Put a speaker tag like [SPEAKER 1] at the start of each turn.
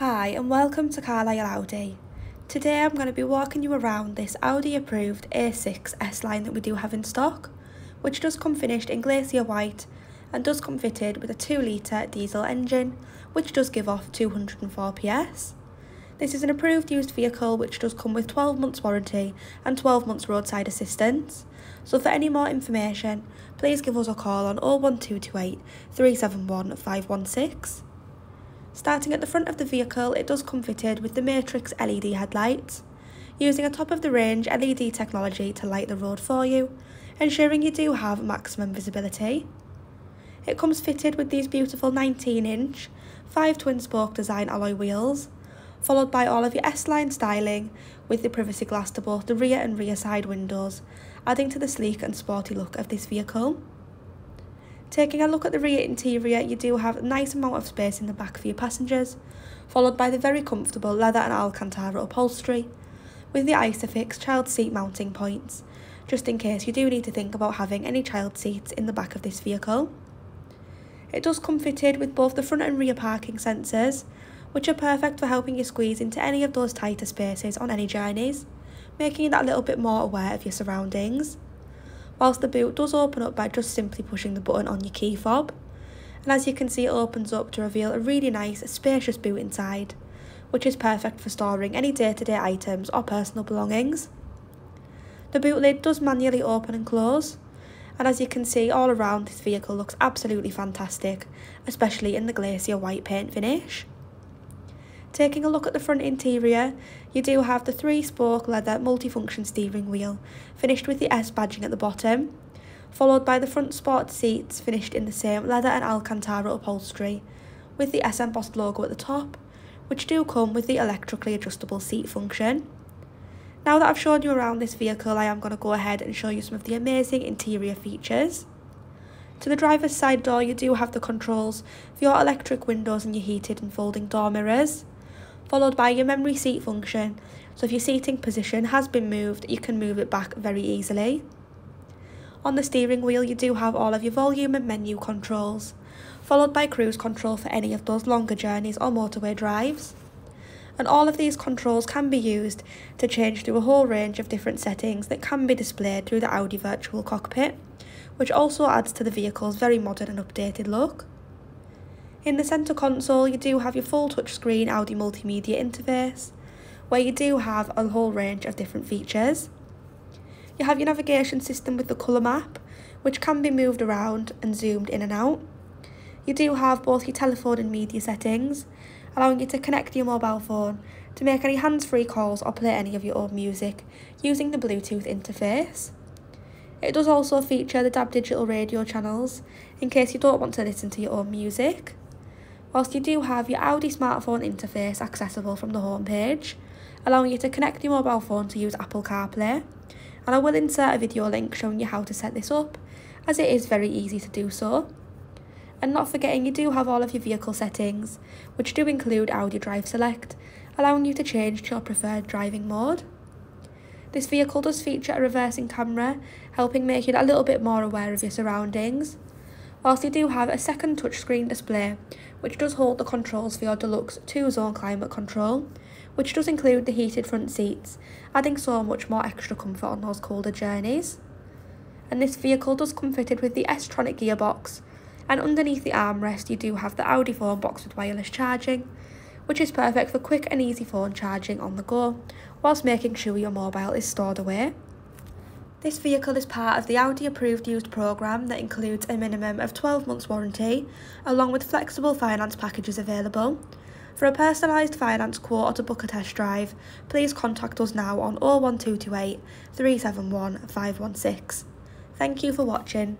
[SPEAKER 1] Hi and welcome to Carlisle Audi. Today I'm going to be walking you around this Audi approved A6 S-Line that we do have in stock, which does come finished in Glacier White and does come fitted with a 2 litre diesel engine, which does give off 204 PS. This is an approved used vehicle which does come with 12 months warranty and 12 months roadside assistance. So for any more information, please give us a call on 01228 371 516. Starting at the front of the vehicle, it does come fitted with the Matrix LED headlights, using a top-of-the-range LED technology to light the road for you, ensuring you do have maximum visibility. It comes fitted with these beautiful 19-inch, 5 twin-spoke design alloy wheels, followed by all of your S-line styling with the privacy glass to both the rear and rear side windows, adding to the sleek and sporty look of this vehicle. Taking a look at the rear interior, you do have a nice amount of space in the back for your passengers, followed by the very comfortable leather and Alcantara upholstery, with the Isofix child seat mounting points, just in case you do need to think about having any child seats in the back of this vehicle. It does come fitted with both the front and rear parking sensors, which are perfect for helping you squeeze into any of those tighter spaces on any journeys, making you that little bit more aware of your surroundings whilst the boot does open up by just simply pushing the button on your key fob. And as you can see it opens up to reveal a really nice spacious boot inside, which is perfect for storing any day-to-day -day items or personal belongings. The boot lid does manually open and close, and as you can see all around this vehicle looks absolutely fantastic, especially in the glacier white paint finish. Taking a look at the front interior, you do have the three spoke leather multifunction steering wheel, finished with the S badging at the bottom, followed by the front sport seats finished in the same leather and Alcantara upholstery, with the S embossed logo at the top, which do come with the electrically adjustable seat function. Now that I've shown you around this vehicle, I am going to go ahead and show you some of the amazing interior features. To the driver's side door, you do have the controls for your electric windows and your heated and folding door mirrors followed by your memory seat function. So if your seating position has been moved, you can move it back very easily. On the steering wheel, you do have all of your volume and menu controls, followed by cruise control for any of those longer journeys or motorway drives. And all of these controls can be used to change through a whole range of different settings that can be displayed through the Audi Virtual Cockpit, which also adds to the vehicle's very modern and updated look. In the centre console, you do have your full touchscreen Audi multimedia interface, where you do have a whole range of different features. You have your navigation system with the colour map, which can be moved around and zoomed in and out. You do have both your telephone and media settings, allowing you to connect your mobile phone to make any hands-free calls or play any of your own music using the Bluetooth interface. It does also feature the DAB digital radio channels in case you don't want to listen to your own music whilst you do have your Audi smartphone interface accessible from the home page, allowing you to connect your mobile phone to use Apple CarPlay. And I will insert a video link showing you how to set this up, as it is very easy to do so. And not forgetting you do have all of your vehicle settings, which do include Audi Drive Select, allowing you to change to your preferred driving mode. This vehicle does feature a reversing camera, helping make you a little bit more aware of your surroundings, whilst you do have a second touchscreen display which does hold the controls for your deluxe 2-zone climate control, which does include the heated front seats, adding so much more extra comfort on those colder journeys. And this vehicle does come fitted with the S-Tronic gearbox, and underneath the armrest you do have the Audi phone box with wireless charging, which is perfect for quick and easy phone charging on the go, whilst making sure your mobile is stored away. This vehicle is part of the Audi approved used programme that includes a minimum of 12 months warranty, along with flexible finance packages available. For a personalised finance quote or to book a test drive, please contact us now on 01228 371 516. Thank you for watching.